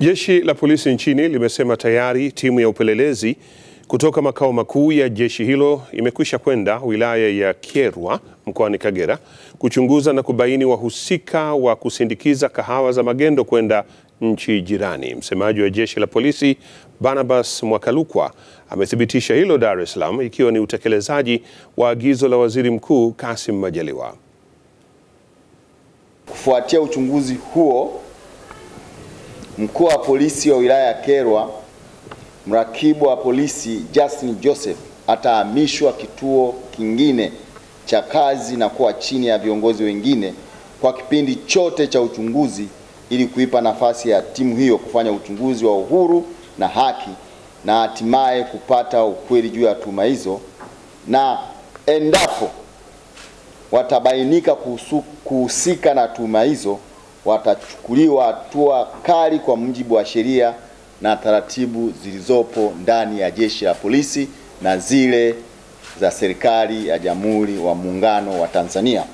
Jeshi la polisi nchini limesema tayari timu ya upelelezi kutoka makao makuu ya jeshi hilo imekwisha kwenda wilaya ya Kyerwa mkoani Kagera kuchunguza na kubaini wahusika wa kusindikiza kahawa za magendo kwenda nchi jirani. Msemaji wa jeshi la polisi Barnabas Mwakalukwa amethibitisha hilo Dar es Salaam, ikiwa ni utekelezaji wa agizo la Waziri Mkuu Kassim Majaliwa. Kufuatia uchunguzi huo, mkuu wa polisi wa wilaya ya Kyerwa, mrakibu wa polisi Justin Joseph atahamishwa kituo kingine cha kazi na kuwa chini ya viongozi wengine kwa kipindi chote cha uchunguzi ili kuipa nafasi ya timu hiyo kufanya uchunguzi wa uhuru na haki na hatimaye kupata ukweli juu ya tuhuma hizo, na endapo watabainika kuhusika na tuhuma hizo watachukuliwa hatua kali kwa mujibu wa sheria na taratibu zilizopo ndani ya jeshi la polisi na zile za serikali ya Jamhuri wa Muungano wa Tanzania.